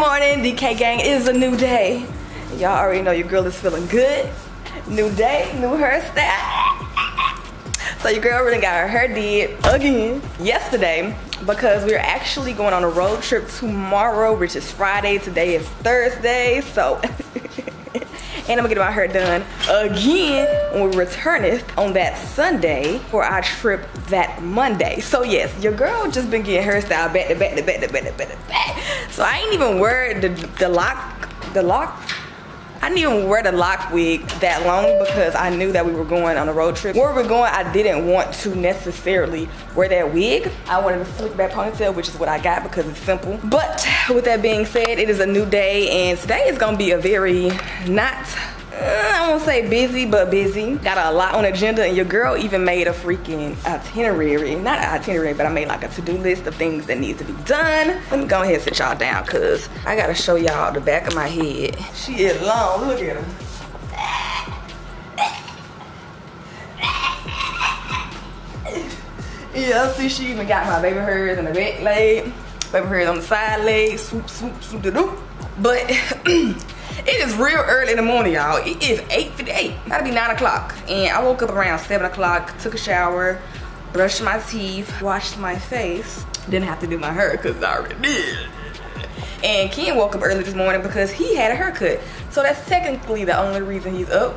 morning, DK gang. It is a new day. Y'all already know your girl is feeling good. New day, new hairstyle. So your girl really got her hair did again yesterday because we're actually going on a road trip tomorrow, which is Friday. Today is Thursday, so and I'm gonna get my hair done again when we return on that Sunday for our trip that Monday. So yes, your girl just been getting hairstyle back to back to back to back to back to back. So I ain't even wear the the lock the lock I didn't even wear the lock wig that long because I knew that we were going on a road trip. Where we're going, I didn't want to necessarily wear that wig. I wanted a slick back ponytail, which is what I got because it's simple. But with that being said, it is a new day and today is gonna be a very not Uh, I won't say busy, but busy. Got a lot on agenda, and your girl even made a freaking itinerary. Not an itinerary, but I made like a to-do list of things that need to be done. Let me go ahead and sit y'all down, cause I gotta show y'all the back of my head. She is long, look at her. Yeah, see, she even got my baby hairs in the back leg, baby hairs on the side leg, swoop, swoop, swoop, doo doo. But It is real early in the morning, y'all. It is 8.58. Gotta be 9 o'clock. And I woke up around 7 o'clock, took a shower, brushed my teeth, washed my face. Didn't have to do my hair because I already did. And Ken woke up early this morning because he had a haircut. So that's technically the only reason he's up.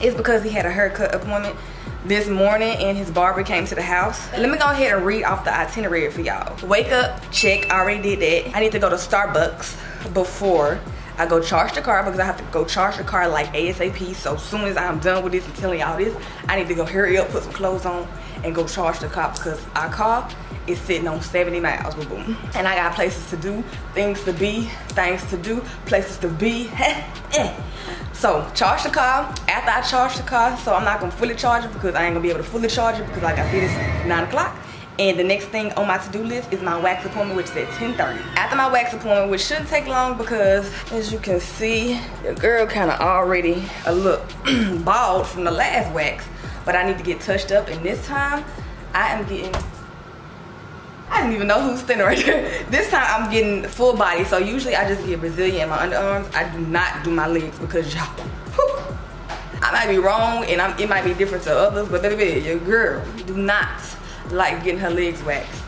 Is because he had a haircut appointment this morning and his barber came to the house. Let me go ahead and read off the itinerary for y'all. Wake up, check, I already did that. I need to go to Starbucks before I go charge the car because I have to go charge the car like ASAP. So as soon as I'm done with this and telling y'all this, I need to go hurry up, put some clothes on, and go charge the car because our car is sitting on 70 miles, boom, boom. And I got places to do, things to be, things to do, places to be. Eh. so charge the car. After I charge the car, so I'm not gonna fully charge it because I ain't gonna be able to fully charge it because like I said, it's nine o'clock. And the next thing on my to-do list is my wax appointment, which is at 10.30. After my wax appointment, which shouldn't take long because as you can see, the girl kind of already a look bald from the last wax, but I need to get touched up. And this time, I am getting, I didn't even know who's thinner right there. This time I'm getting full body. So usually I just get Brazilian in my underarms. I do not do my legs because y'all, I might be wrong and I'm, it might be different to others, but baby, your girl, do not like getting her legs waxed.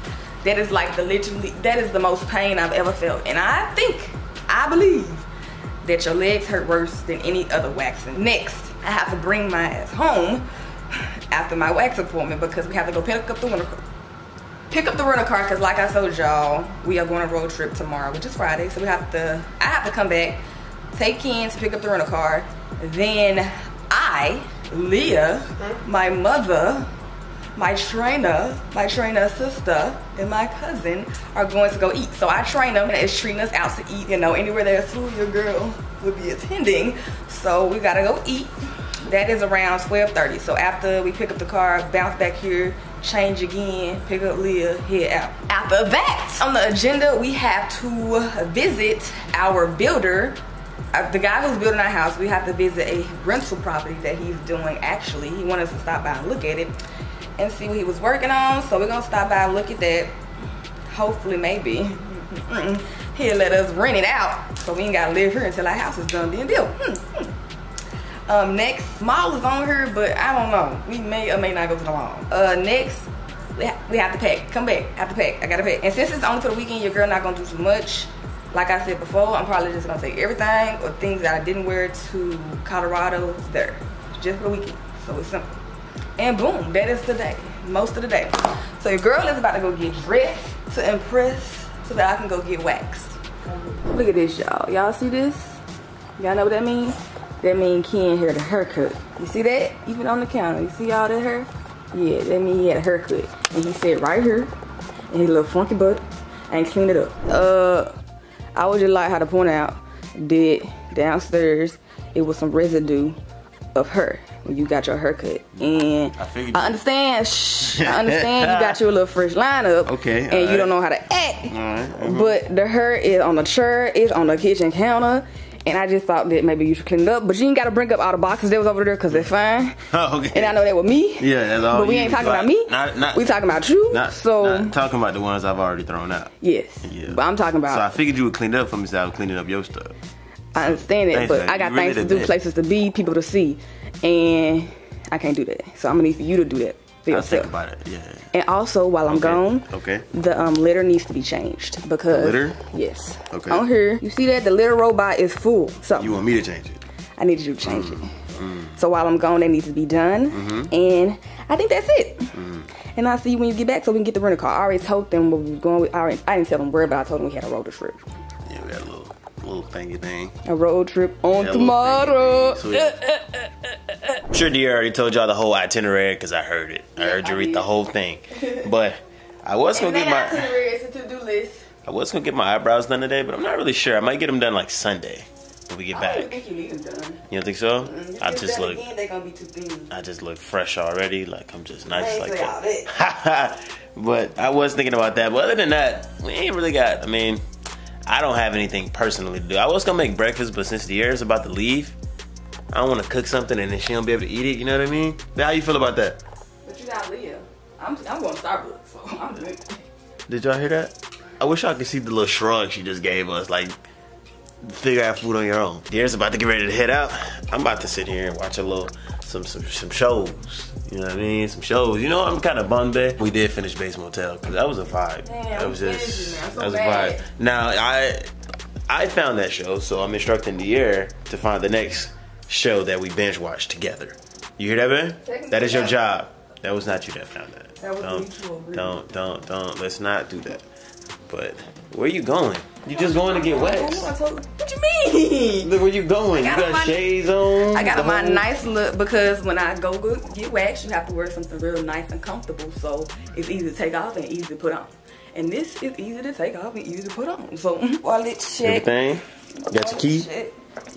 That is like the literally, that is the most pain I've ever felt. And I think, I believe, that your legs hurt worse than any other waxing. Next, I have to bring my ass home after my wax appointment because we have to go pick up the rental car. Pick up the rental car because like I told y'all, we are going on a road trip tomorrow, which is Friday. So we have to, I have to come back, take Ken to pick up the rental car. Then I, Leah, mm-hmm. my mother, my trainer, my trainer sister, and my cousin are going to go eat. So our trainer is treating us out to eat, you know, anywhere there's food, your girl will be attending. So we gotta go eat. That is around 12.30. So after we pick up the car, bounce back here, change again, pick up Leah, head out. After that, on the agenda, we have to visit our builder uh, the guy who's building our house, we have to visit a rental property that he's doing actually. He wanted us to stop by and look at it and see what he was working on. So we're gonna stop by and look at that. Hopefully, maybe he'll let us rent it out so we ain't gotta live here until our house is done being built. Hmm, hmm. Um, next, mall is on here, but I don't know. We may or may not go to the mall. Uh, next, we, ha we have to pack. Come back, have to pack. I gotta pack. And since it's only for the weekend, your girl not gonna do too much. Like I said before, I'm probably just gonna take everything or things that I didn't wear to Colorado there, just for the weekend. So it's simple. And boom, that is the day, most of the day. So your girl is about to go get dressed to impress so that I can go get waxed. Look at this, y'all. Y'all see this? Y'all know what that means? That means Ken had a haircut. You see that? Even on the counter. You see all that hair? Yeah, that means he had a haircut. And he said right here, and his little funky butt, and clean it up. Uh, I would just like how to point out that downstairs, it was some residue of her when you got your haircut. And I, I understand, shh, I understand you got your little fresh lineup. Okay. And you don't know how to act. Uh-huh. But the hair is on the chair, it's on the kitchen counter, and I just thought that maybe you should clean it up. But you ain't got to bring up all the boxes that was over there because they're fine. Oh, okay. And I know they were me. Yeah, that's all But we ain't talking Like, about me. Not, not, we talking about you. not, so not talking about the ones I've already thrown out. yes, Yeah. but I'm talking about. So I figured you would clean it up for me, so I was cleaning up your stuff. I understand it, Thanks, but. I got really things to do, that. places to be, people to see, and I can't do that. So I'm gonna need for you to do that for I'll think yourself. about it. Yeah. And also, while I'm Okay. gone, Okay. the um, litter needs to be changed because litter? Yes. Okay. On here, you see that the litter robot is full. So You want me to change it? I need you to change Mm, it. So while I'm gone, that needs to be done. Mm-hmm. And I think that's it. Mm. And I'll see you when you get back so we can get the rental car. I already told them we was going with. I, already, I didn't tell them where, but I told them we had a road trip. Yeah, we got a little, little thingy thing. A road trip on Yeah, tomorrow. thingy thing. Eh, eh, eh, I'm sure Dear already told y'all the whole itinerary because I heard it. I heard you read the whole thing. But I was gonna get my is a to-do list. I was gonna get my eyebrows done today, but I'm not really sure. I might get them done like Sunday when we get I back. think you need them done. You don't think so? I just look Again, they gonna be too thin. I just look fresh already. Like I'm just nice like that. but I was thinking about that. But other than that, we ain't really got. I mean, I don't have anything personally to do. I was gonna make breakfast, but since the air is about to leave, I don't want to cook something and then she don't be able to eat it. You know what I mean? How you feel about that? But you got Leah. I'm, I'm going to Starbucks, so I'm doing Did y'all hear that? I wish y'all could see the little shrug she just gave us. Like, figure out food on your own. Dear's about to get ready to head out. I'm about to sit here and watch a little some some some shows. You know what I mean? Some shows. You know, I'm kind of bummed that we did finish Bates Motel because that was a vibe. Damn, that was just finished, man. I'm so that was mad. a vibe. Now I I found that show, so I'm instructing the air to find the next show that we binge watch together. You hear that, man? That is your job. That was not you that found that. That was don't, mutual don't, don't, don't. Let's not do that. But where you going? You just going to get waxed. What you mean? Where you going. You got on got my- shades on. I got my nice look because when I go get waxed, you have to wear something real nice and comfortable. So it's easy to take off and easy to put on. And this is easy to take off and easy to put on. So wallet check. Everything. Got your key. Check.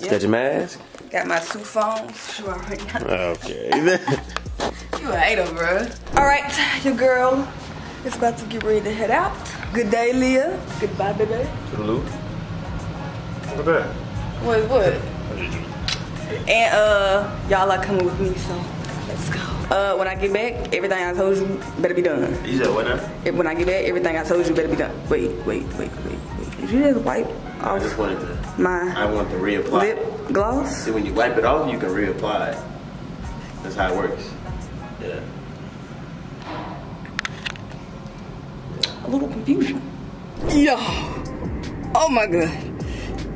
Got your mask. Got my two phones. You got Okay. You a hater, bro. All right, your girl is about to get ready to head out. Good day, Leah. Goodbye, baby. Toodaloo. Look at that. What? What? And uh, y'all are coming with me, so let's go. Uh, when I get back, everything I told you better be done. You said what now? If- When I get back, everything I told you better be done. Wait, wait, wait, wait, wait. Did you just wipe off I just wanted to. my I want to reapply. lip gloss? See, when you wipe it off, you can reapply it. That's how it works. Yeah. A little confusion. Yo, oh my god.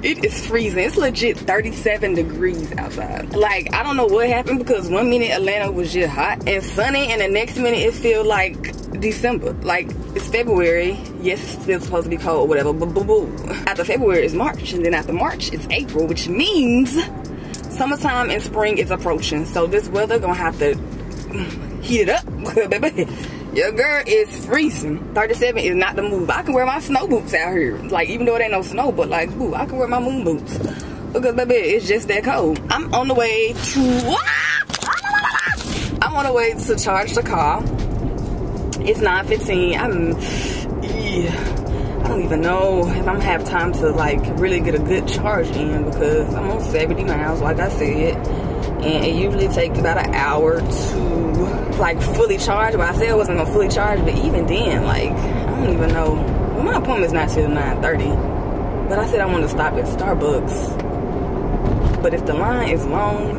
It is freezing. It's legit 37 degrees outside. Like, I don't know what happened because one minute Atlanta was just hot and sunny and the next minute it feel like December. Like, it's February. Yes, it's still supposed to be cold, whatever, but boo boo. After February is March and then after March it's April, which means summertime and spring is approaching. So this weather gonna have to heat it up, baby. Your girl is freezing. 37 is not the move. I can wear my snow boots out here. Like, even though it ain't no snow, but like, boo, I can wear my moon boots. Because, baby, it's just that cold. I'm on the way to... I'm on the way to charge the car. It's 9.15. I'm... Yeah. I don't even know if I'm have time to like really get a good charge in because I'm on 70 miles, like I said, and it usually takes about an hour to like fully charge. But I said I wasn't gonna fully charge, but even then, like I don't even know. Well, my appointment's not till 9:30, but I said I want to stop at Starbucks. But if the line is long,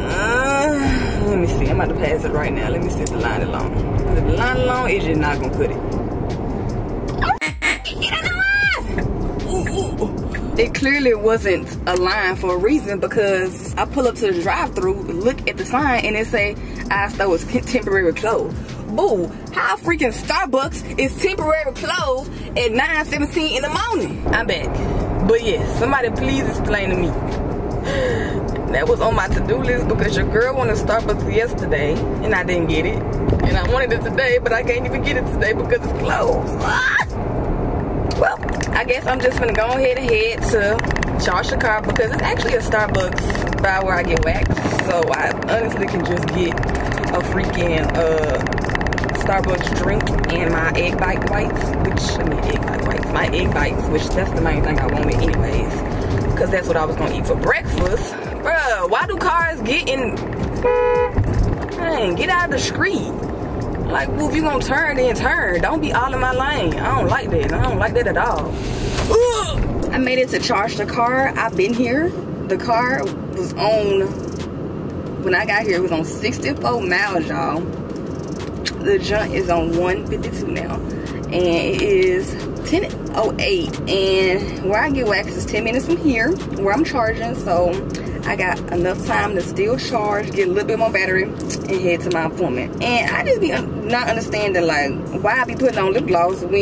uh, let me see. I'm about to pass it right now. Let me see if the line is long. if the line is long, it's just not gonna cut it. It clearly wasn't a line for a reason because I pull up to the drive-through, look at the sign, and it say our store is temporary closed. Boo! How freaking Starbucks is temporary closed at 9:17 in the morning? I'm back, but yes, somebody please explain to me. That was on my to-do list because your girl wanted Starbucks yesterday and I didn't get it, and I wanted it today, but I can't even get it today because it's closed. I guess I'm just gonna go ahead and head to the car because it's actually a Starbucks by where I get waxed. So I honestly can just get a freaking uh, Starbucks drink and my egg bite whites, which I mean egg bite whites, my egg bites, which that's the main thing I wanted anyways. because that's what I was gonna eat for breakfast. Bruh, why do cars get in? Man, get out of the street. Like, well, if you gonna turn, then turn. Don't be all in my lane. I don't like that. I don't like that at all. I made it to charge the car. I've been here. The car was on, when I got here, it was on 64 miles, y'all. The junk is on 152 now. And it is 10.08. And where I get wax is 10 minutes from here, where I'm charging. So I got enough time to still charge, get a little bit more battery, and head to my appointment. And I just be un not understanding like why I be putting on lip gloss when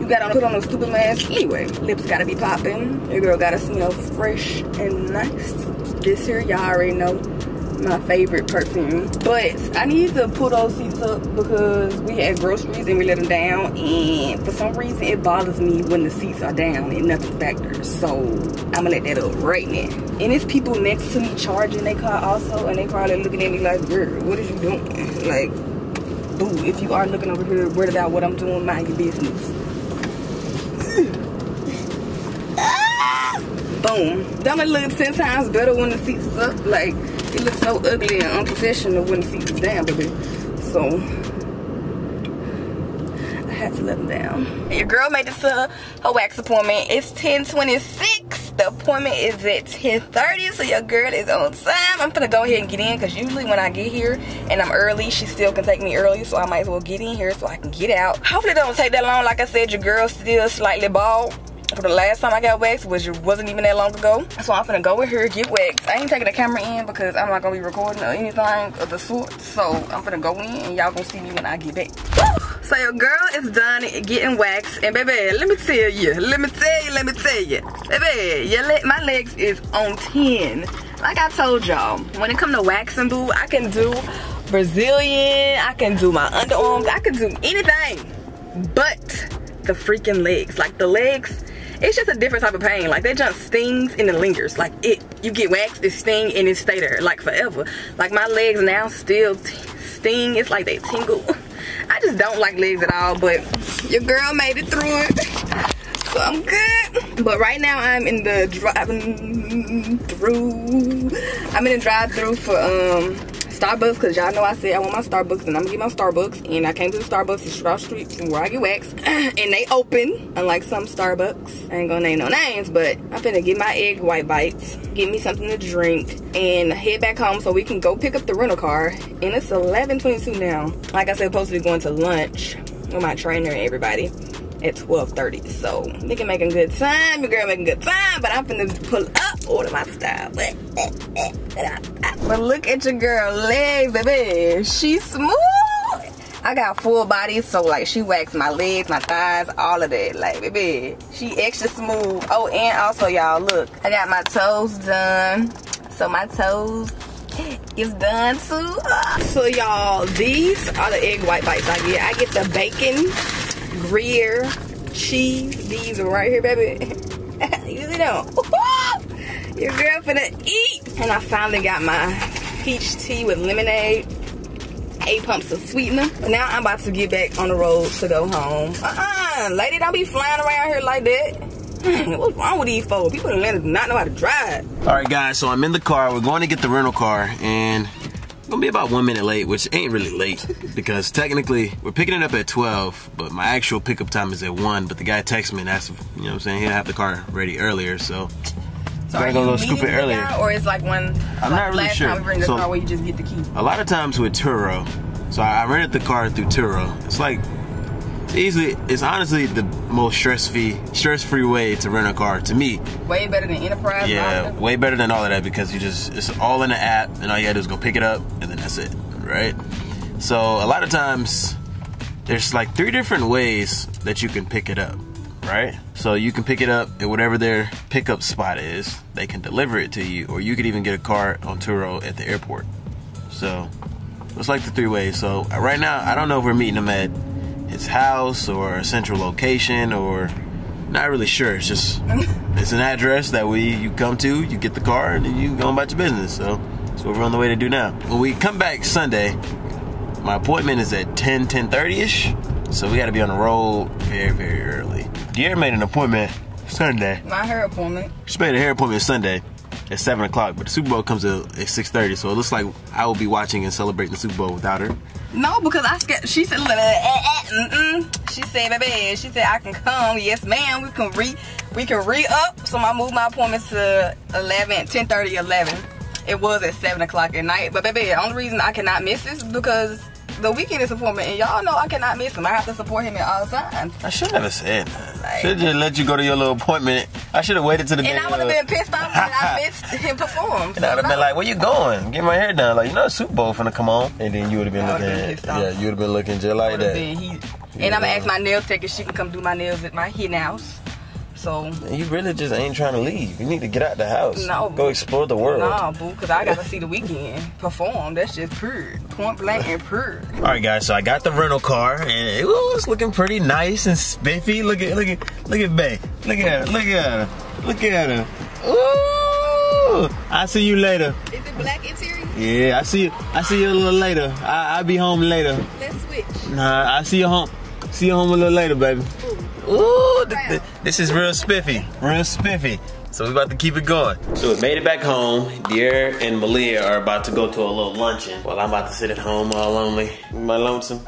you gotta put on a stupid mask anyway. Lips gotta be popping. Your girl gotta smell fresh and nice. This here, y'all already know my favorite perfume. But I need to pull those seats up because we had groceries and we let them down. And for some reason, it bothers me when the seats are down and nothing's back there. So I'm gonna let that up right now. And it's people next to me charging their car also, and they probably looking at me like, girl, what is you doing? Like, boo, if you are looking over here, worried about what I'm doing, mind your business. Boom. Don't it look 10 times better when the seats up? Like, it looks so ugly and unprofessional when the seats down, baby. So, I had to let them down. Your girl made it to uh, her wax appointment. It's 1026. The appointment is at 1030, so your girl is on time. I'm gonna go ahead and get in, because usually when I get here and I'm early, she still can take me early, so I might as well get in here so I can get out. Hopefully it don't take that long. Like I said, your girl's still slightly bald for the last time I got waxed, which wasn't even that long ago. So I'm gonna go in here, get waxed. I ain't taking the camera in because I'm not gonna be recording or anything of the sort. So I'm gonna go in and y'all gonna see me when I get back. So your girl is done getting waxed. And baby, let me tell you, let me tell you, let me tell you. Baby, your le my legs is on 10. Like I told y'all, when it come to waxing boo, I can do Brazilian, I can do my underarms, I can do anything but the freaking legs. Like the legs, it's just a different type of pain. Like that just stings and it lingers. Like it, you get waxed, it sting and it stay there like forever. Like my legs now still sting. It's like they tingle. I just don't like legs at all, but your girl made it through it. So I'm good. But right now I'm in the driving through. I'm in the drive through for um Starbucks because y'all know I said I want my Starbucks and I'm gonna get my Starbucks and I came to the Starbucks in Straw Street from where I get waxed and they open unlike some Starbucks. I ain't gonna name no names but I'm finna get my egg white bites get me something to drink and head back home so we can go pick up the rental car. And it's 11:22 now. Like I said supposed to be going to lunch with my trainer and everybody at 12.30 so nigga making good time your girl making good time but i'm finna pull up order my style but look at your girl legs baby she's smooth I got full body, so like she waxed my legs, my thighs, all of that. Like, baby, she extra smooth. Oh, and also, y'all, look, I got my toes done. So my toes is done too. So y'all, these are the egg white bites I get. I get the bacon, Gruyere, cheese. These are right here, baby. you see them? Your girl finna eat. And I finally got my peach tea with lemonade. Eight pumps of sweetener. Now I'm about to get back on the road to go home. Uh-uh, lady, don't be flying around here like that. Hmm, what's wrong with these folks? People in Atlanta do not know how to drive. All right, guys, so I'm in the car. We're going to get the rental car, and gonna be about one minute late, which ain't really late because technically we're picking it up at 12, but my actual pickup time is at 1. But the guy texted me and asked, you know what I'm saying, he'll have the car ready earlier, so. So are gonna you go scoop it meeting the earlier. guy, or it's like when I'm like not really last sure. time we bring the So- car where you just get the key. A lot of times with Turo, so I I rented the car through Turo. It's like it's easily, it's honestly the most stress-free, stress-free way to rent a car to me. Way better than Enterprise. Yeah, way better than all of that because you just it's all in the app and all you gotta do is go pick it up and then that's it, right? So a lot of times there's like three different ways that you can pick it up, right? So you can pick it up at whatever their pickup spot is. They can deliver it to you, or you could even get a car on Turo at the airport. So it's like the three ways. So right now, I don't know if we're meeting them at his house or a central location or not really sure. It's just it's an address that we you come to, you get the car, and then you go about your business. So that's what we're on the way to do now. When we come back Sunday, my appointment is at 10, 10 ish. So we got to be on the road very, very early. Dear made an appointment Sunday. My hair appointment. She made a hair appointment Sunday at seven o'clock, but the Super Bowl comes at, six thirty, so it looks like I will be watching and celebrating the Super Bowl without her. No, because I. She said, eh, mm -mm. she said, baby, she said I can come. Yes, ma'am. We can re, we can re up. So I moved my appointment to 11, 10 30, 11. It was at seven o'clock at night, but baby, the only reason I cannot miss this is because the Weeknd is appointment, and y'all know I cannot miss him. I have to support him at all times. I should never said that. Like, should just let you go to your little appointment. I should have waited to the. And I would have been pissed off when I missed him perform. And I would have been like, "Where you going? Get my hair done." Like you know, Super Bowl finna come on, and then you would have been looking. Yeah, you would have been looking just like that. Been, he, and I'm gonna ask my nail tech if she can come do my nails at my hen house. So you really just ain't trying to leave. You need to get out the house. No, go explore the world. Nah, boo, because I gotta see the Weeknd perform. That's just pure, point blank and pure. All right, guys. So I got the rental car, and it was looking pretty nice and spiffy. Look at, look at, look at Bay. Look at her. Look at her. Look at her. Ooh! I see you later. Is it black interior? Yeah, I see you. I see you a little later. I, I'll be home later. Let's switch. Nah, I see you home. See you home a little later, baby. Ooh, th th this is real spiffy, real spiffy. So we about to keep it going. So we made it back home. Dear and Malia are about to go to a little luncheon while I'm about to sit at home all lonely, my lonesome.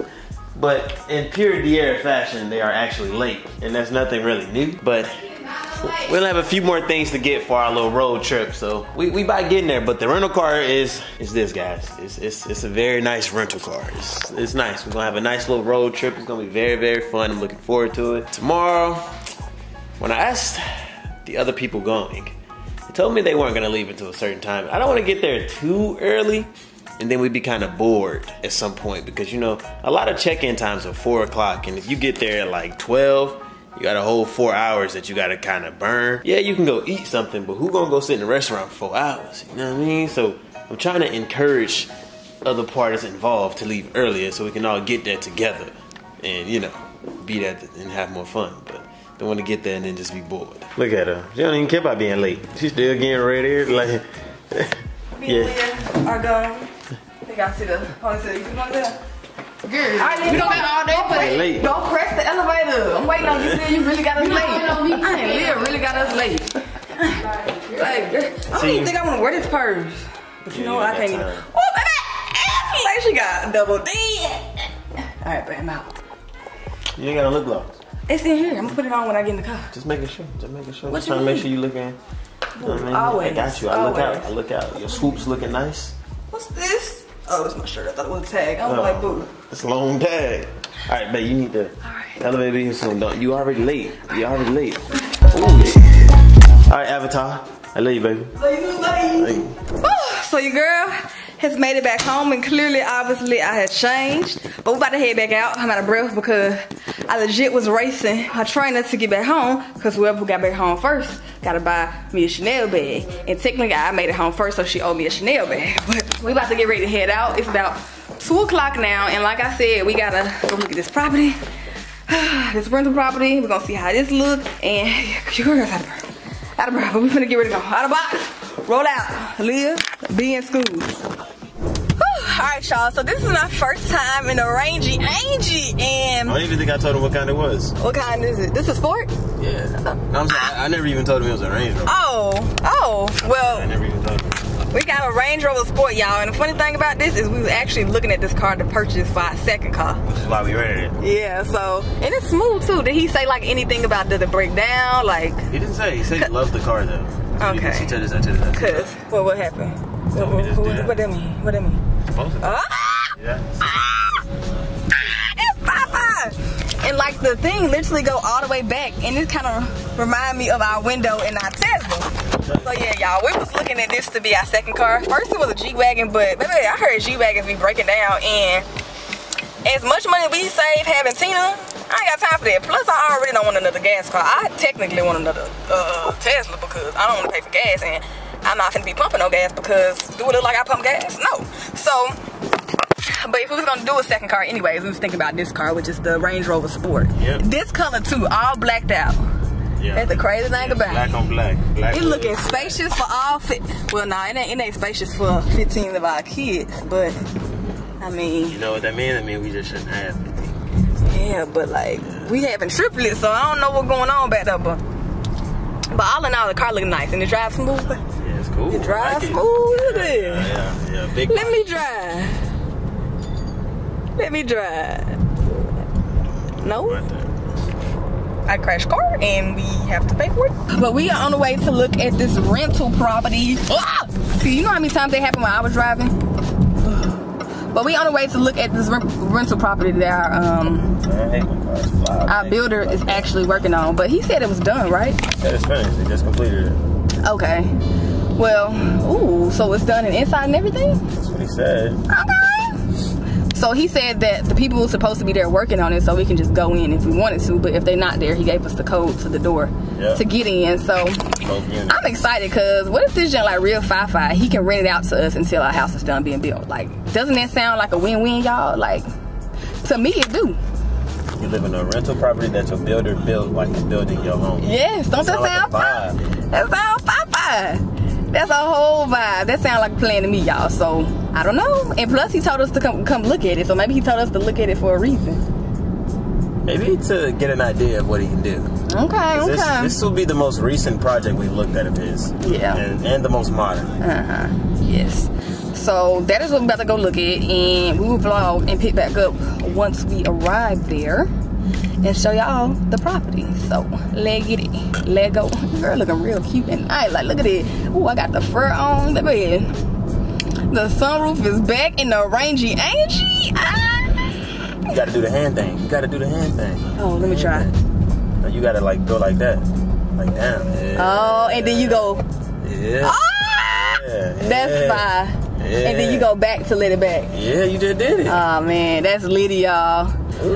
But in pure Dier fashion, they are actually late. And that's nothing really new, but We'll have a few more things to get for our little road trip, so we, we about getting there. But the rental car is is this, guys. It's, it's, it's a very nice rental car. It's, it's nice. We're gonna have a nice little road trip. It's gonna be very, very fun. I'm looking forward to it. Tomorrow, when I asked the other people going, they told me they weren't gonna leave until a certain time. I don't wanna get there too early and then we'd be kind of bored at some point because you know a lot of check-in times are four o'clock and if you get there at like 12 you got a whole four hours that you gotta kind of burn. Yeah, you can go eat something, but who gonna go sit in a restaurant for four hours? You know what I mean? So I'm trying to encourage other parties involved to leave earlier so we can all get there together and, you know, be there and have more fun. But don't want to get there and then just be bored. Look at her. She don't even care about being late. She's still getting ready. Like, yeah. Are gone. I think I see the ponytail. You can go there. Girl, we don't got all day for late. Don't press the elevator. I'm waiting on you. Liv. You really got us late. I ain't Liv really got us late. like, I don't even think I want to wear this purse. But you yeah, know what? I can't even. Oh, baby! Like she got double D. All right, babe, I'm out. You ain't got a lip gloss. It's in here. I'm gonna put it on when I get in the car. Just making sure. Just making sure. Just trying to make sure you looking. You know I mean? Always. I got you. I always. look out. I look out. Your swoops looking nice. What's this? Oh, it's my shirt. I thought it was a tag. I was oh, like, boo. It's a long tag. All right, but you need to right. elevate here soon. Don't you already late? You already late. Ooh. All right, Avatar. I love you, baby. Love you, So your girl has made it back home, and clearly, obviously, I had changed. But we about to head back out. I'm out of breath because I legit was racing my trainer to get back home because whoever got back home first gotta buy me a Chanel bag. And technically I made it home first so she owed me a Chanel bag. But we about to get ready to head out. It's about two o'clock now and like I said, we gotta go look at this property. this rental property. We're gonna see how this look and your girl's out of breath. Out of breath, but we finna get ready to go. Out of box, roll out, live, be in school. All right, y'all. So this is my first time in a Rangy Angie, and I don't even think I told him what kind it was. What kind is it? This is Sport. Yeah. I'm sorry. I, I never even told him it was a Range Rover. Oh, oh. Well. I never even told him. We got a Range Rover Sport, y'all. And the funny thing about this is we was actually looking at this car to purchase for our second car. Which is why we rented it. Yeah, so, and it's smooth too. Did he say like anything about does it break down? Like. He didn't say. He said he loved the car though. So okay. He, he told us, I told us. Cause, well, what happened? What, what, what, what that mean? What that mean? Both of them. Ah! Yeah. Ah! It's Papa! And like the thing literally go all the way back and it kind of remind me of our window in our Tesla. So yeah, y'all, we was looking at this to be our second car. First it was a G-Wagon, but baby, I heard G-Wagons be breaking down and as much money we save having Tina, I ain't got time for that. Plus, I already don't want another gas car. I technically want another uh, Tesla because I don't want to pay for gas and I'm not gonna be pumping no gas because do it look like I pump gas? No. So, but if we was gonna do a second car anyways, we was thinking about this car, which is the Range Rover Sport. Yep. This color too, all blacked out. Yeah. That's the crazy thing about black it. Black on black. black it looking spacious for all fit. Well, nah, it ain't, it ain't spacious for 15 of our kids, but I mean. You know what that means? I mean we just shouldn't have 15 Yeah, but like yeah. we having triplets, so I don't know what's going on back there, but But all in all, the car looking nice and it drives smooth. Yeah, it's cool. It drives like it. smooth. Look at Yeah, it. yeah, yeah. Big. Let me drive. Let me drive. No. Right. I crashed car and we have to pay for it. But we are on the way to look at this rental property. Ah! See, you know how many times that happened when I was driving? But we on the way to look at this rental property that our, um, I hate when cars fly. our builder is actually working on. But he said it was done, right? Yeah, it's finished. They just completed it. Okay. Well, ooh, so it's done and inside and everything? That's what he said. Okay. So he said that the people were supposed to be there working on it, so we can just go in if we wanted to. But if they're not there, he gave us the code to the door Yeah. to get in. So I'm excited because what if this junk like real fi-fi? He can rent it out to us until our house is done being built. Like, doesn't that sound like a win-win, y'all? Like, to me it do. You live in a rental property that your builder built like you're building your home. Yes, don't that Sound like sound a. That sound fi-fi. That's a whole vibe. That sound like a plan to me, y'all. So I don't know. And plus, he told us to come come look at it. So maybe he told us to look at it for a reason. Maybe to get an idea of what he can do. Okay, This, okay. this will be the most recent project we've looked at of his. Yeah. And, and the most modern. Uh-huh. Yes. So that is what we're about to go look at, and we will vlog and pick back up once we arrive there and show y'all the property. So let get it. Let go. Girl looking real cute and nice. Like look at it. Oh, I got the fur on the bed. The sunroof is back in the rangy angie. Ah. You gotta do the hand thing. You gotta do the hand thing. Oh, let me try. Now you gotta like go like that. Like down. Yeah. Oh, and then you go. Yeah. Ah! yeah. That's fine. yeah. And then you go back to let it back. Yeah, you just did it. Oh man, that's litty, y'all.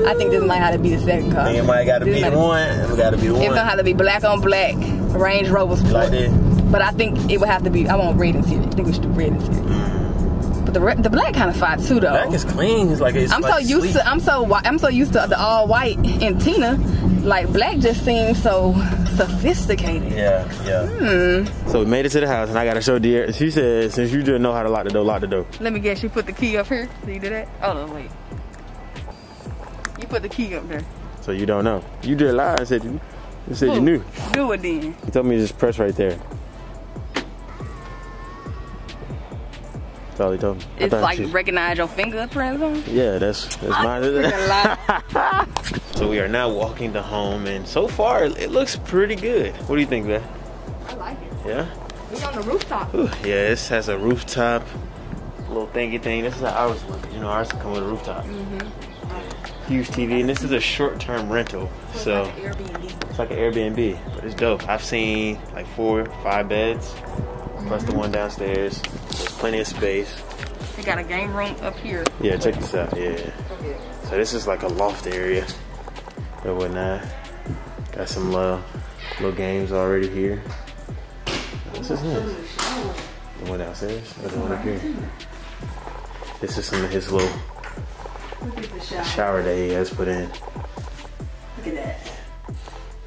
I think this might have to be the second car. Think it might gotta This be the one. It gotta be the It's one. gonna have to be black on black, Range Rover Sport. like that. But I think it would have to be. I want red interior. I think we should do red interior. But the the black kind of fire too, though. Black is clean. It's like it's I'm so used sleek. to. I'm so. whi- I'm so used to the all white in Tina. Like black just seems so sophisticated. Yeah, yeah. Hmm. So we made it to the house, and I gotta show dear. She said, since you didn't know how to lock the door, lock the door. Let me guess. You put the key up here. Do you do that? Oh no, wait. You put the key up there. So you don't know. You did lie and said you, you said you Who? knew. Do it then. You told me to just press right there. That's all he told me. It's like you- recognize your fingerprints on. yeah, that's that's Freaking mine. lie. so we are now walking to home, and so far it looks pretty good. What do you think, man? I like it. Yeah. We on the rooftop. Ooh, yeah, this has a rooftop, little thingy thing. This is how ours looks. You know, ours come with a rooftop. Mm-hmm. Huge TV, and this is a short-term rental, so Airbnb. it's like an Airbnb, but it's dope. I've seen like four, five beds, plus the one downstairs. There's plenty of space. They got a game room up here. Yeah, check this out. Yeah. So this is like a loft area and whatnot. Got some uh, little games already here. This is nice. The one downstairs or the one up here. This is some of his little Look at the shower. shower that he has put in. Look at that.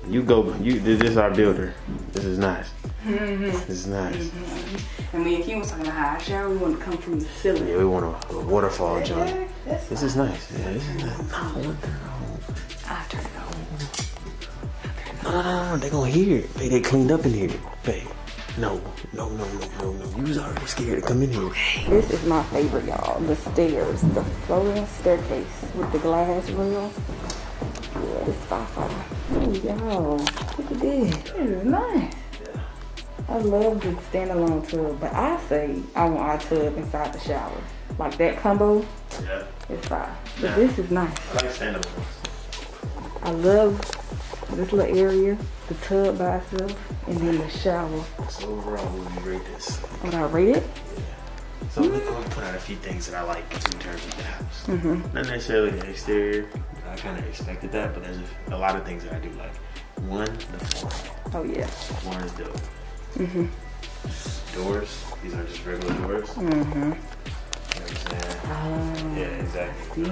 You go. You. This is our builder. This is nice. Mm-hmm. This is nice. Mm-hmm. And me and Kim was talking about how our shower, we want to come from the ceiling. Yeah, we want a, a waterfall joint. That's This is nice. Yeah, this is nice. I turn it on. No, no, no, no. They gonna hear it. Babe, they cleaned up in here. Babe. No, no, no, no, no, no. You was already scared to come in here. This is my favorite, y'all. The stairs, the floating staircase with the glass rail. Yeah, it's. Oh, y'all, look at this. This is nice. I love the standalone tub, but I say I want our tub inside the shower. Like that combo, Yeah. it's fine. But this is nice. I like stand up I love this little area, the tub by itself, and then the shower. So overall, would you rate this? Would I rate it? Yeah. So me go and put out a few things that I like in terms of the house. Mhm. Not necessarily the exterior. I kind of expected that, but there's a, a lot of things that I do like. One, the flooring. Oh yeah. Flooring is dope. Doors. These are just regular doors. Mm-hmm. You know what I'm saying? yeah, exactly.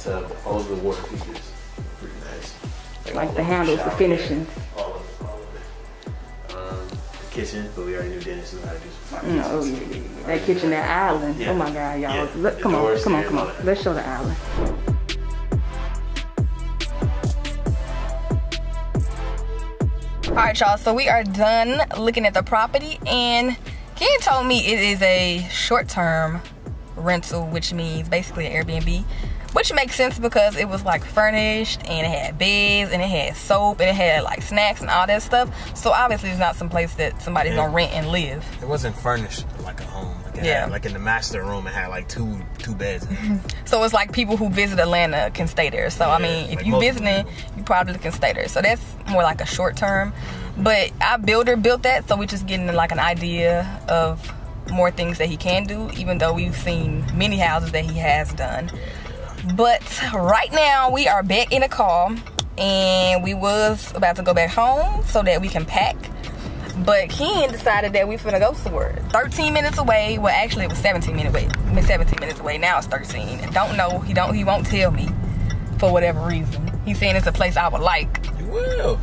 Tub, all of the water features. Pretty nice. all Like the handles, the finishings. head, All of it. All of it. Um, the kitchen, but we already knew Dennis knew how to do some Mm, oh yeah. That kitchen, that island. Yeah. Oh my God, y'all. Look, come on, come on, come on. Let's show the island. All right, y'all. So we are done looking at the property, and Ken told me it is a short-term rental, which means basically an Airbnb. Which makes sense because it was like furnished and it had beds and it had soap and it had like snacks and all that stuff. So obviously it's not some place that somebody's Yeah. gonna rent and live. It wasn't furnished like a home. It Yeah. had, like in the master room, it had like two two beds. So it's like people who visit Atlanta can stay there. So I mean, if like you visiting, people. you probably can stay there. So that's more like a short term. Mm-hmm. But our builder built that, so we're just getting like an idea of more things that he can do, even though we've seen many houses that he has done. But right now we are back in the car and we was about to go back home so that we can pack. But Ken decided that we finna go somewhere. 13 minutes away. Well, actually, it was 17 minutes away. I mean, 17 minutes away. Now it's 13. Don't know. He don't. He won't tell me for whatever reason. He's saying it's a place I would like. You will.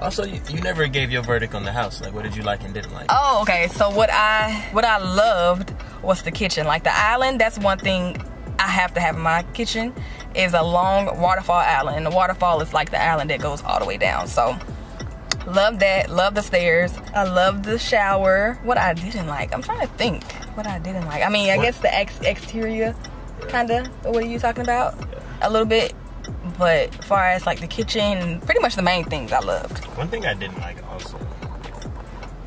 Also, you, you never gave your verdict on the house. Like, what did you like and didn't like? Oh, okay. So what I what I loved was the kitchen. Like the island. That's one thing I have to have in my kitchen is a long waterfall island. And the waterfall is like the island that goes all the way down. So love that. Love the stairs. I love the shower. What I didn't like. I'm trying to think what I didn't like. I mean, I What? guess the ex- exterior kind of what are you talking about? A little bit. But as far as like the kitchen, pretty much the main things I loved. One thing I didn't like also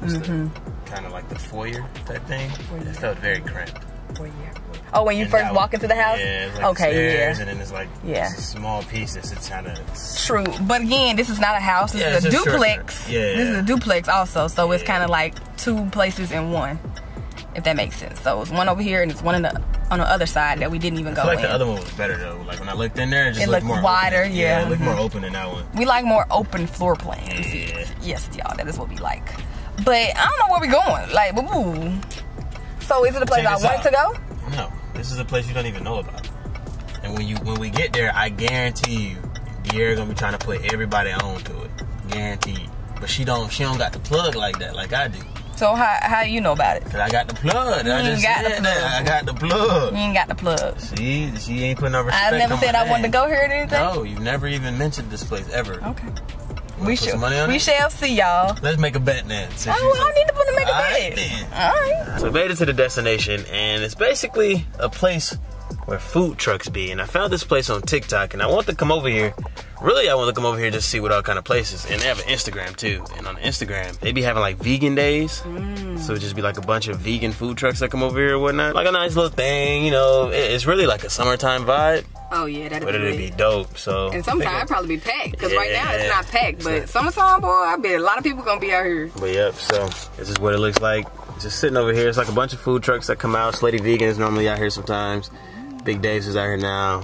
was the mm-hmm. kind of like the foyer type thing. It felt very cramped. Oh, when you And first walk into the house? Yeah, it's like okay, stairs, yeah. and then it's like Yeah. it's a small piece that's it's kind of True. But again, this is not a house. This Yeah, is a duplex. Yeah. This is a duplex also. So it's kind of like two places in one. If that makes sense. So it's one over here and it's one in the on the other side that we didn't even I go feel like in. the other one was better though. Like when I looked in there, it just It looked, looked more wider, Open. yeah. it looked more Mhm. open than that one. we like more open floor plans. Yeah. Yes, y'all. That is what we like. But I don't know where we're going. Like, boo. So is it a place Check I wanted out. to go? No, this is a place you don't even know about. And when you when we get there, I guarantee you, De'Ara gonna be trying to put everybody on to it. Guaranteed. But she don't she don't got the plug like that, like I do. So how how you know about it? Cause I got the plug. I ain't just got the said that. plug. I got the plug. You ain't got the plug. She she ain't putting no respect. I never said I wanted to go here or anything. No, you've never even mentioned this place ever. Okay. You We wanna put shall some money on we it? shall see y'all. Let's make a bet then. since Oh, I don't need to put to make a Alright, bet. then. All right. So we made it to the destination, and it's basically a place where food trucks be. And I found this place on TikTok, and I want to come over here. Really, I want to come over here just to see what all kind of places. And they have an Instagram too. And on Instagram, they be having like vegan days. Mm. So it just be like a bunch of vegan food trucks that come over here and whatnot. Like a nice little thing, you know. It's really like a summertime vibe, Oh yeah, that'd but be it'd be dope. So And sometimes it'd probably be packed because right now it's not packed. But summertime, boy, I bet a lot of people gonna be out here. But yep, so this is what it looks like. Just sitting over here. It's like a bunch of food trucks that come out. Slutty Vegan is normally out here sometimes. Big Dave's is out here now.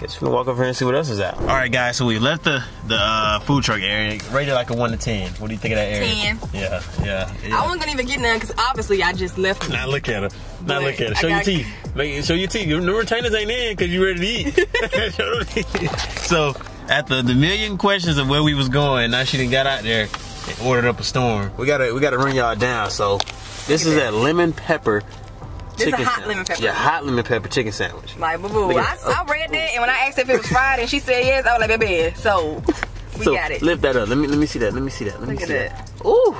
Guess we're gonna walk over here and see what else is out. All right, guys. So we left the the uh, food truck area. Rated like a one to ten. What do you think of that area? 10. Yeah, yeah. yeah. I wasn't gonna even get none because obviously I just left. it. Not look at her. Not But look at her. I Show your teeth. Make, show your teeth. The retainers ain't in because you ready to eat. Show them teeth. so after the, the million questions of where we was going, now she done got out there and ordered up a storm. We gotta we gotta run y'all down. So this is that lemon pepper. This a hot sandwich. lemon pepper. Yeah, hot lemon pepper chicken sandwich. Like boo boo. I, that. I read that and when I asked if it was fried and she said yes, I was like, baby. So we so got it. lift that up. Let me let me see that. Let me see that. Let me Look at see that. Ooh.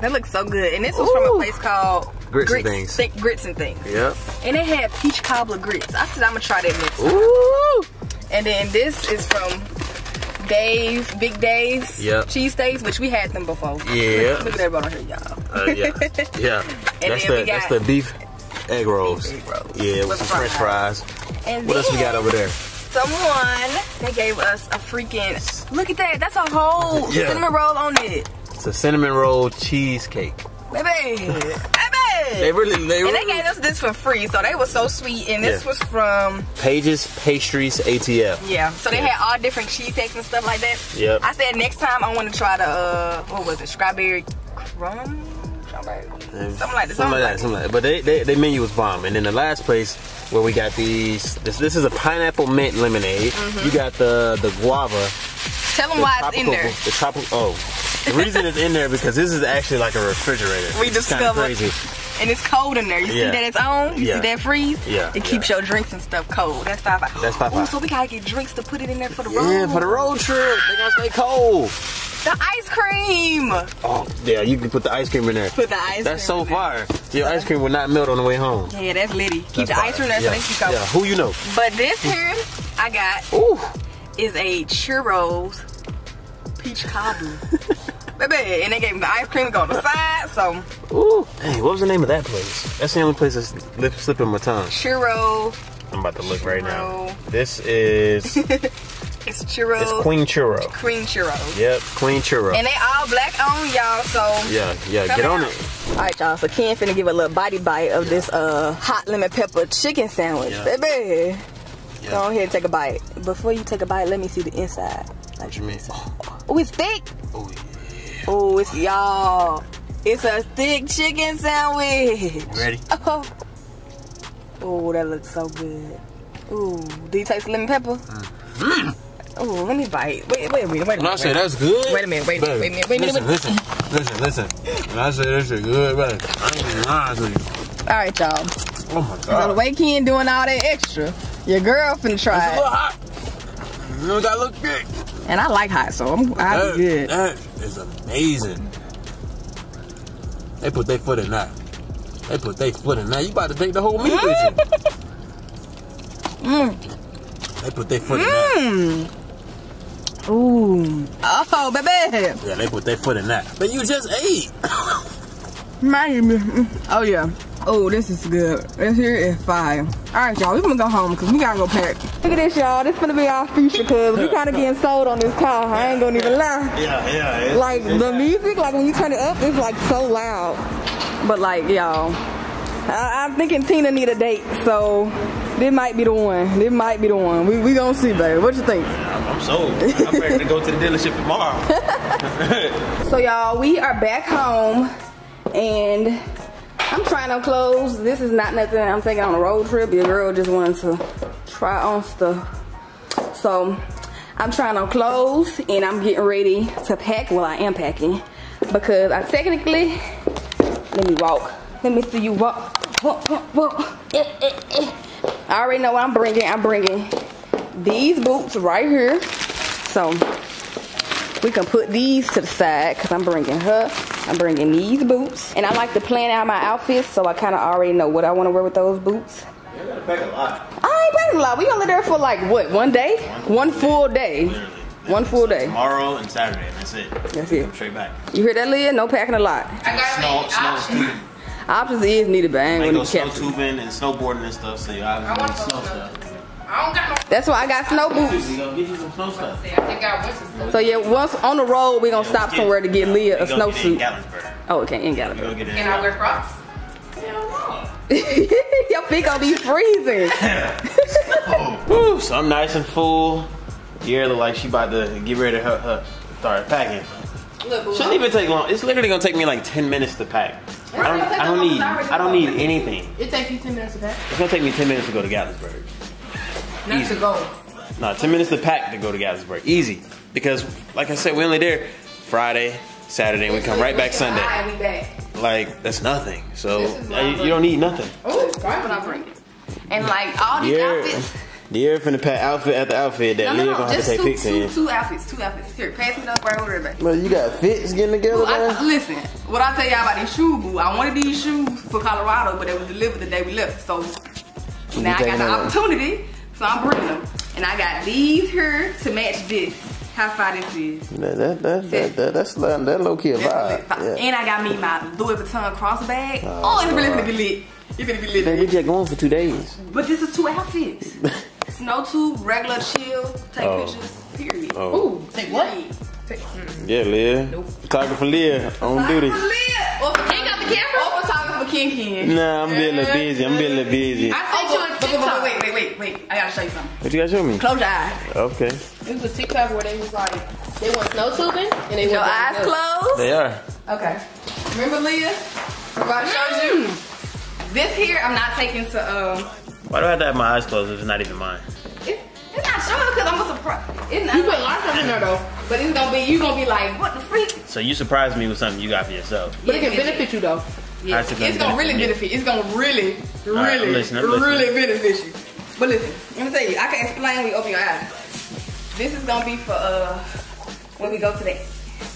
That looks so good. And this was from a place called Grits and Things. Think grits and things. Yep. And it had peach cobbler grits. I said I'm gonna try that next time. Ooh. And then this is from Dave's, Big Dave's Yep. cheesesteaks, which we had them before. Yeah. Look, look at everybody on here, y'all. Uh, yeah. Yeah. And that's then the that's got- the beef egg rolls. Egg rolls. Yeah, with With some French fries. And What else we got over there? Someone they gave us a freaking look at that. That's a whole Yeah. cinnamon roll on it, It's a cinnamon roll cheesecake. baby, baby. They really, they really. and they gave us this for free, so they were so sweet. And this Yeah. was from Pages Pastries ATF. yeah. So they Yeah. had all different cheesecakes and stuff like that. Yep. I said next time I want to try the uh, what was it, strawberry crumb, something like that. Something like that. that. Something like that. But they, they, their menu was bomb. And then the last place where we got these, this, this is a pineapple mint lemonade. Mm-hmm. You got the the guava. Tell them The why it's in there. The tropical. Oh, the reason it's in there because this is actually like a refrigerator. We It's discovered. crazy. And it's cold in there. You see that it's on? You Yeah. see that freeze? Yeah, It keeps yeah. your drinks and stuff cold. That's five five. That's five Ooh, so we gotta get drinks to put it in there for the road. Yeah, for the road trip, they gonna stay cold. The ice cream. Oh, yeah, you can put the ice cream in there. Put the ice That's cream so in there. fire. Your ice cream will not melt on the way home. Yeah, that's litty. Keep That's the fire. ice cream there yeah. so they keep going. Yeah, who you know? But this here I got Ooh. is a churros peach cobbler. Baby, and they gave me the ice cream to go on the side, so Ooh. Hey, what was the name of that place? That's the only place that's lip slipping my tongue. churro. I'm about to look right now. This is It's churro. it's Queen Churro. Cream churros. Yep, Queen Churro. And they all black on y'all, so yeah, yeah, get on out. it. All right, y'all. So Ken finna give a little body bite of this uh hot lemon pepper chicken sandwich, Yeah. baby. Yeah. Go ahead and take a bite. Before you take a bite, let me see the inside. What you mean? Oh, it's thick. Oh, yeah. Oh, it's y'all. It's a thick chicken sandwich. Ready? Oh. Oh, that looks so good. Ooh, do you taste the lemon pepper? Oh, let me bite. Wait, wait a minute, wait a minute. When I say that's good. Wait a minute, wait a minute, wait a minute, wait a minute. Listen, listen, listen, listen. When I say that shit good, man, I ain't lying to you. All right, y'all. Oh my god. So the way Ken doing all that extra, your girl finna It's a little hot. You know, gotta look big. And I like hot, so I'm, I'll That, be good. that is amazing. They put their foot in that. They put their foot in that. You about to take the whole meat with you. Mm. They put their foot in that. Mmm. Ooh. Oh, baby. Yeah, they put their foot in that. But you just ate. Miami. Mm. Oh, yeah. Oh, this is good. This here is fire. All right, y'all. We gonna go home because we gotta go pack. Look at this, y'all. This gonna be our future because we kind of getting sold on this car. I ain't gonna even lie. Yeah, yeah. Like the music, like when you turn it up, it's like so loud. But like, y'all, I, I'm thinking Tina need a date, so this might be the one. This might be the one. We we gonna see, baby. What you think? I'm sold. I'm ready to go to the dealership tomorrow. So y'all, we are back home, and I'm trying on clothes. This is not nothing I'm taking on a road trip. Your girl just wanted to try on stuff. So I'm trying on clothes, and I'm getting ready to pack. Well, I am packing because I technically let me walk. Let me see you walk. Walk, walk, walk. Eh, eh, eh. I already know what I'm bringing. I'm bringing these boots right here. So we can put these to the side because I'm bringing her. I'm bringing these boots. And I like to plan out my outfits so I kind of already know what I want to wear with those boots. You gotta pack a lot. I ain't packing a lot. We only there for like, what, one day? One full day. One full day. Tomorrow and Saturday, and that's it. That's it. Come straight back. You hear that, Leah? No packing a lot. I got Snow, many snow options. is needed, but I ain't Might gonna go snow captain. tubing and snowboarding and stuff, so you I obviously need snow go stuff. I don't got no. That's why I got snow boots. We gonna get you some snow stuff. See, I think I went to stuff. So yeah, once on the road, we gonna stop somewhere to get Leah a We gonna get it in snowsuit. Oh, okay, in We Gallagher. gonna get it in Can I wear Crocs? Your feet gonna be freezing. Woo, so I'm nice and full. Kiera look like she about to get ready to her, her start packing. Look. Shouldn't even take long. It's literally gonna take me like 10 minutes to pack. I don't, I don't need a long time. I don't need anything. It takes you 10 minutes to pack. It's gonna take me 10 minutes to go to Gatlinburg. Not Easy. to go. No, 10 minutes to pack to go to Gatlinburg. Easy. Because like I said, we only there Friday, Saturday, and we come right back Sunday. Back. Like that's nothing. So This is what you, you don't need nothing. Oh, That's what I bring. And like all these Yeah. outfits. You're finna pack outfit after outfit that No, Leah no, no, gonna have to take two, pics two, in. two outfits, two outfits. Here, pass me those right over there, baby. But you got fits getting together, I, man. listen, what I tell y'all about these shoes, boo. I wanted these shoes for Colorado, but they were delivered the day we left. So now I got the them. opportunity, so I'm bringing them. And I got these here to match this. How far this is. That, that, that, that, that, that's that, that low key a That's vibe. Yeah. And I got me my Louis Vuitton cross bag. Oh, Oh, it's really Lord. gonna be lit. It's gonna be lit. Man, we just going for two days. But this is two outfits. Snow tube, regular chill, take Oh. pictures, period. Oh. Ooh, take what? Period. Yeah, Leah. Photographer Leah on duty. For Leah. Or for King got the camera? Or photographer King King. Nah, I'm being a little busy. I'm being a little busy. I sent you Oh, a but, but, but, TikTok. wait, wait, wait, wait. I gotta show you something. What you gotta show me? Close your eyes. Okay. It was a TikTok where they was like, they went snow tubing and they Your eyes down closed. They are. Okay. Remember Leah? Remember I showed you? This here, I'm not taking to, um, Why do I have to have my eyes closed if it's not even mine? It, it's not showing because I'm a surprise. It's not, You put a lot of stuff in there though, but it's gonna be, you gonna be like, what the freak? So you surprised me with something you got for yourself. but it can benefit you though. Yeah, it's gonna gonna really benefit benefit. It's gonna really, really, right, I'm listening, I'm listening. really benefit you. But listen, let me tell you, I can explain when you open your eyes. This is gonna be for uh when we go to the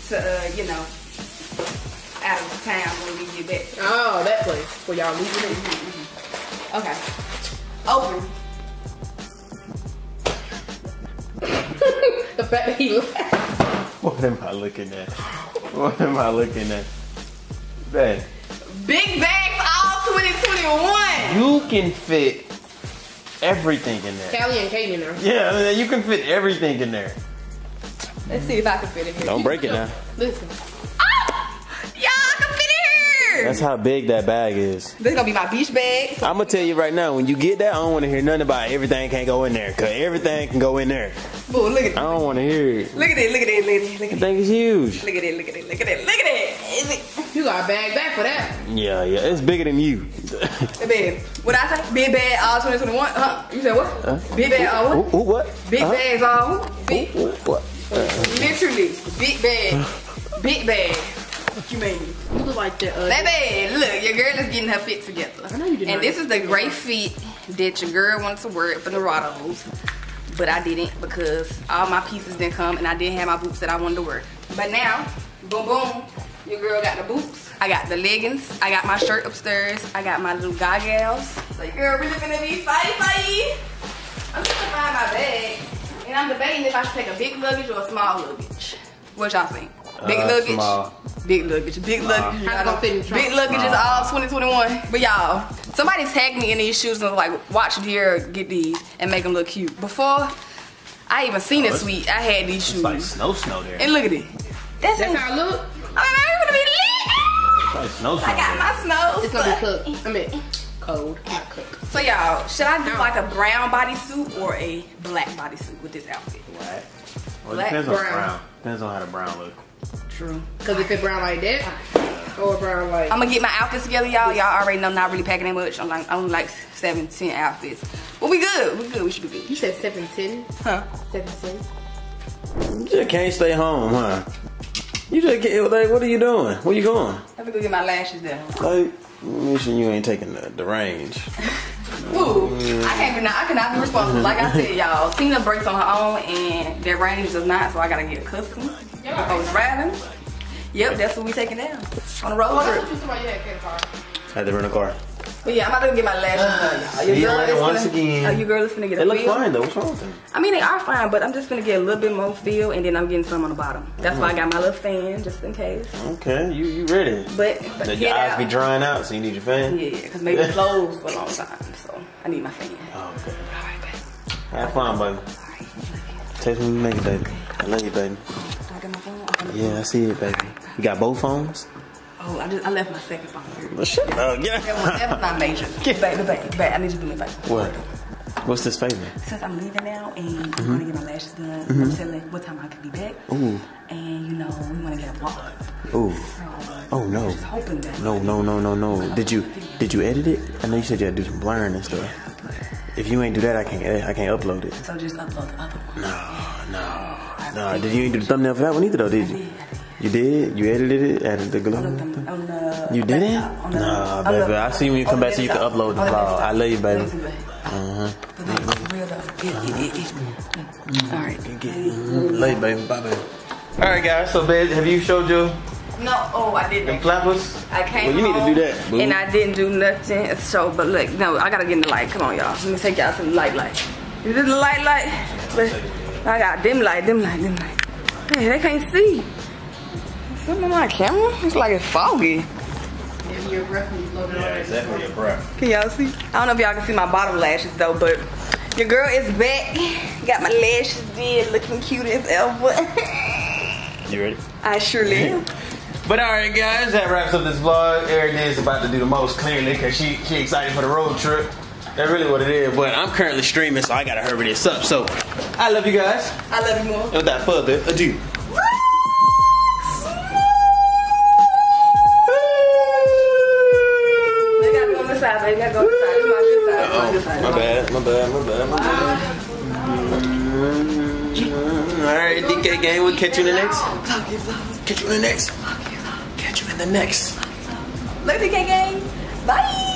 to, uh, you know, out of town when we get back. Oh, that place where y'all leaving it. Okay. Open. The fact that he laughed. What am I looking at? What am I looking at? Man, Big bags all 2021. you can fit everything in there. Callie and Kate in there. Yeah, I mean, you can fit everything in there. Let's see if I can fit in here. Don't break it now. Listen. That's how big that bag is. This gonna be my beach bag. I'm gonna tell you right now, when you get that, I don't want to hear nothing about everything can't go in there, cause everything can go in there. Boo, look at that. I don't want to hear it. Look at it, look at it, look at it, look The at it. thing is huge. Look at it, look at it, look at it, look at it? You got a bag back for that. Yeah, yeah, it's bigger than you. Hey, babe, what I say? Big bag all 2021? Huh? You said what? Huh? Big bag all what? ooh, what? Big Huh? bags all big, Ooh, what? literally, big bag, big bag. What you mean? You look like the uh, Baby, look, your girl is getting her fit together. I know you did And this is the gray fit that your girl wanted to wear for the Rados. But I didn't because all my pieces didn't come and I didn't have my boots that I wanted to wear. But now, boom boom, your girl got the boots. I got the leggings. I got my shirt upstairs. I got my little goggles. So your girl really finna be fighty fighty. I'm trying to find my bag. And I'm debating if I should take a big luggage or a small luggage. What y'all think? Big Uh, luggage? small. Big luggage. Big luggage. How's it gonna fit in the trunk? Big luggage is all 2021. But y'all, somebody tagged me in these shoes and was like, watch Dear get these and make them look cute. Before I even seen it oh, it's- sweet, I had these It's shoes. like snow, snow there. and look at it. That's, That's it. how it look. Oh, I'm gonna be lit. It's like snow, snow I got there. my snow. It's gonna be cooked. I mean, cold, not cooked. So y'all, should I do No. like a brown bodysuit or a black bodysuit with this outfit? What? Well, it Black, depends on brown. brown. Depends on how the brown look. True. Cause if it brown like that, or brown like I'm gonna get my outfits together, y'all. Y'all already know, not really packing that much. I'm like, I'm like seven, ten outfits. But we good. We good. We should be good. you said seven ten. Huh? Seven ten. You just can't stay home, huh? You just can't, like, what are you doing? Where you going? Let me go get my lashes done. Like, make sure you ain't taking the, the range. Ooh, I can't be not. I cannot be responsible. Like I said, y'all, Tina breaks on her own, and that range does not. So I gotta get accustomed. I was riding. Yep, that's what we taking down on the road Oh, trip. that's had cat car. Had to rent a car. But yeah, I'm about to get my lashes ah, done, y'all. Your See you girl later is once finna- again. Oh, your girl is finna get They a look feel. fine though. What's wrong with them? I mean, they are fine, but I'm just gonna get a little bit more feel, and then I'm getting some on the bottom. That's why I got my little fan, just in case. Okay, you you ready? But, but Let your eyes out. be drying out, so you need your fan. Yeah, because maybe it's closed for a long time, so I need my fan. Oh, okay. All right, babe. Have fun, baby. All right. Text me when you make it, baby. I love you, baby. Yeah, I see it, baby. You got both phones? Oh, I just I left my second phone here. Well, shut up. That was, Yeah. that was not major. Get- baby, baby, baby, I need you to do me a favor. What? What's this favor? Since I'm leaving now and I'm gonna mm-hmm. get my lashes done, I'm mm-hmm. telling what time I could be back. Ooh. And you know, we wanna get a vlog. Ooh. So, Oh no. just hoping that. No, no, no, no, no. Did you did you edit it? I know you said you had to do some blurring and stuff. If you ain't do that, I can't I can't upload it. So just upload the other one. No, no, no. Did you ain't do the thumbnail for that one either though? Did you? You did? You edited it? Added the glow? The, You didn't? on the- Nah, on baby. I see when you come back so you can upload the On vlog. I love you, baby. Let me see, baby. Uh-huh. But look, it's real though. It, it, it, it. All right. Love you, baby. Bye, baby. All right, guys. So, babe, have you showed your No, oh, I didn't. flappers? I came Well, you need to do that, boo. And I didn't do nothing. So, but look, no, I gotta get in the light. Come on, y'all. Let me take y'all to the light light. Is this the light light? But I got dim light, dim light, dim light. Hey, they can't see. Something on my camera? It's like it's foggy. Maybe your breath when you blow it Yeah, exactly. Your breath. Can y'all see? I don't know if y'all can see my bottom lashes though, but your girl is back. Got my lashes did, looking cute as ever. You ready? I surely am. But all right, guys, that wraps up this vlog. Erin is about to do the most clearly because she she excited for the road trip. That's really what it is. But I'm currently streaming, so I gotta hurry this up. So I love you guys. I love you more. And without further ado. We gotta go this side, baby. Gotta go this side. Come on this side. Come on this side. My bad, my bad, my bad, my bad. All right, DK gang, we'll catch you in the next. Catch you in the next. Catch you in the next. Look the gang. Bye.